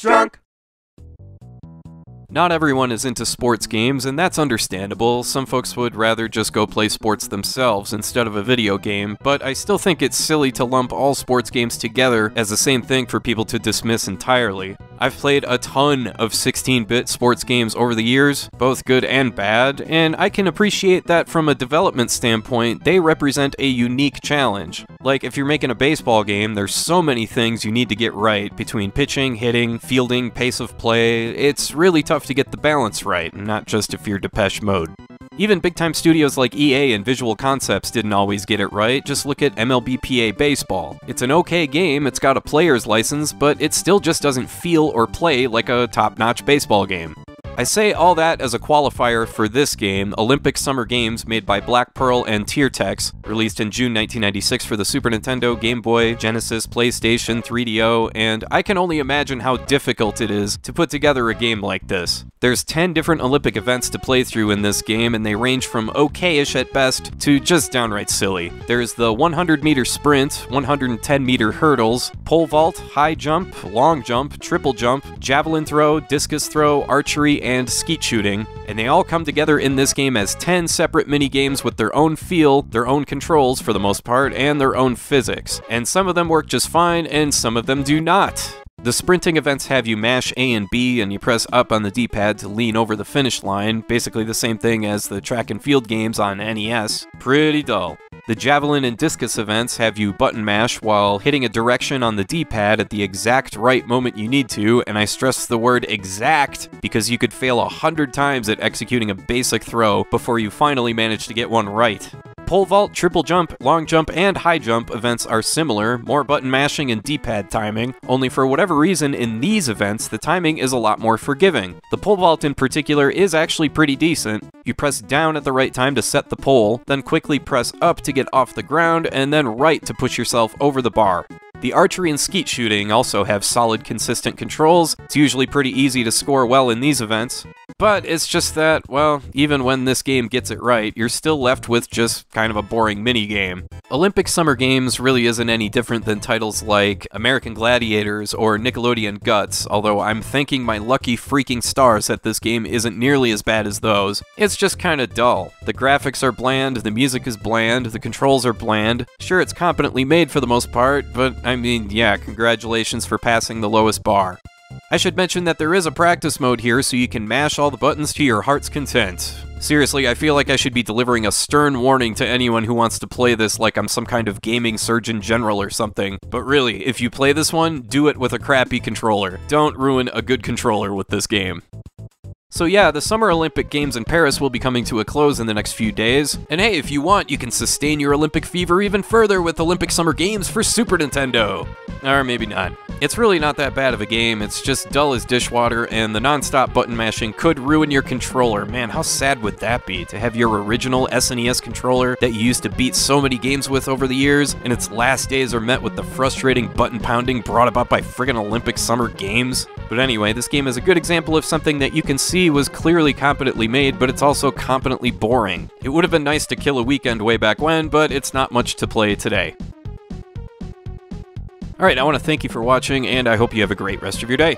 Drunk. Not everyone is into sports games, and that's understandable. Some folks would rather just go play sports themselves instead of a video game, but I still think it's silly to lump all sports games together as the same thing for people to dismiss entirely. I've played a ton of 16 bit sports games over the years, both good and bad, and I can appreciate that from a development standpoint, they represent a unique challenge. Like, if you're making a baseball game, there's so many things you need to get right between pitching, hitting, fielding, pace of play. It's really tough to get the balance right, not just if you're Depeche Mode. Even big time studios like EA and Visual Concepts didn't always get it right, just look at MLBPA Baseball. It's an okay game, it's got a player's license, but it still just doesn't feel or play like a top notch baseball game. I say all that as a qualifier for this game, Olympic Summer Games made by Black Pearl and Tiertex, released in June 1996 for the Super Nintendo, Game Boy, Genesis, PlayStation, 3DO, and I can only imagine how difficult it is to put together a game like this. There's 10 different Olympic events to play through in this game, and they range from okayish at best to just downright silly. There's the 100 meter sprint, 110 meter hurdles, pole vault, high jump, long jump, triple jump, javelin throw, discus throw, archery, and skeet shooting, and they all come together in this game as 10 separate mini games with their own feel, their own controls for the most part, and their own physics. And some of them work just fine, and some of them do not. The sprinting events have you mash A and B and you press up on the D-pad to lean over the finish line, basically the same thing as the track and field games on NES. Pretty dull. The javelin and discus events have you button mash while hitting a direction on the D-pad at the exact right moment you need to, and I stress the word exact because you could fail a hundred times at executing a basic throw before you finally manage to get one right. Pole vault, triple jump, long jump, and high jump events are similar, more button mashing and D-pad timing, only for whatever reason in these events the timing is a lot more forgiving. The pole vault in particular is actually pretty decent. You press down at the right time to set the pole, then quickly press up to get off the ground, and then right to push yourself over the bar. The archery and skeet shooting also have solid consistent controls. It's usually pretty easy to score well in these events. But it's just that, well, even when this game gets it right, you're still left with just kind of a boring mini game. Olympic Summer Games really isn't any different than titles like American Gladiators or Nickelodeon Guts, although I'm thanking my lucky freaking stars that this game isn't nearly as bad as those. It's just kinda dull. The graphics are bland, the music is bland, the controls are bland. Sure, it's competently made for the most part, but I mean, yeah, congratulations for passing the lowest bar. I should mention that there is a practice mode here so you can mash all the buttons to your heart's content. Seriously, I feel like I should be delivering a stern warning to anyone who wants to play this like I'm some kind of gaming surgeon general or something. But really, if you play this one, do it with a crappy controller. Don't ruin a good controller with this game. So yeah, the Summer Olympic Games in Paris will be coming to a close in the next few days. And hey, if you want, you can sustain your Olympic fever even further with Olympic Summer Games for Super Nintendo. Or maybe not. It's really not that bad of a game, it's just dull as dishwater, and the non-stop button mashing could ruin your controller. Man, how sad would that be, to have your original SNES controller that you used to beat so many games with over the years, and its last days are met with the frustrating button pounding brought about by friggin' Olympic Summer Games? But anyway, this game is a good example of something that you can see was clearly competently made, but it's also competently boring. It would have been nice to kill a weekend way back when, but it's not much to play today. Alright, I want to thank you for watching, and I hope you have a great rest of your day.